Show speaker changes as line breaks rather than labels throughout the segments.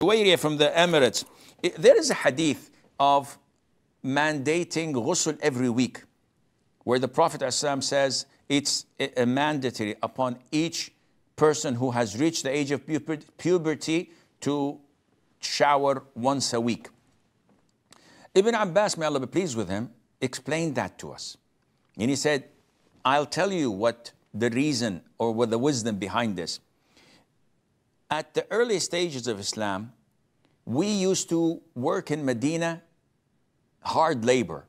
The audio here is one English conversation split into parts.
Juwayriya from the Emirates. There is a hadith of mandating ghusl every week, where the Prophet ﷺ says it's a- a mandatory upon each person who has reached the age of puberty to shower once a week. Ibn Abbas, may Allah be pleased with him, explained that to us. And he said, I'll tell you what the reason or what the wisdom behind this. At the early stages of Islam, we used to work in Medina hard labor.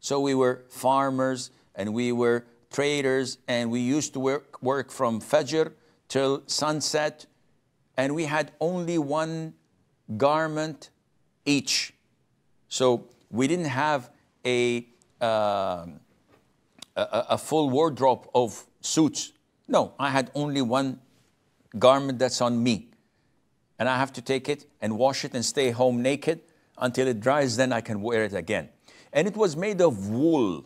So we were farmers and we were traders and we used to work, work from Fajr till sunset and we had only one garment each. So we didn't have a, uh, a, a- a full wardrobe of suits. No, I had only one garment that's on me. And I have to take it and wash it and stay home naked until it dries, then I can wear it again. And it was made of wool.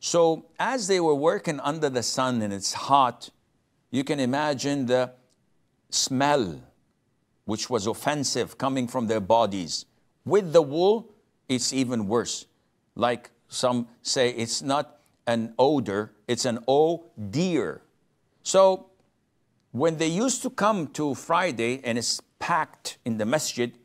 So as they were working under the sun and it's hot, you can imagine the smell, which was offensive coming from their bodies. With the wool, it's even worse. Like some say, it's not an odor, it's an dear. So when they used to come to Friday and it's packed in the masjid,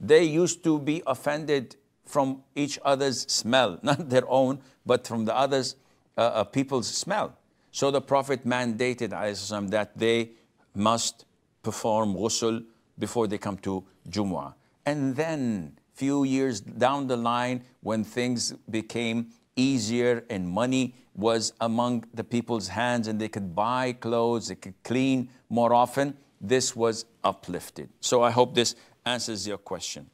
they used to be offended from each other's smell, not their own, but from the others, uh, uh, people's smell. So the Prophet mandated alayhi that they must perform ghusl before they come to Jumu'ah. And then, few years down the line, when things became easier and money was among the people's hands and they could buy clothes, they could clean more often, this was uplifted. So I hope this answers your question.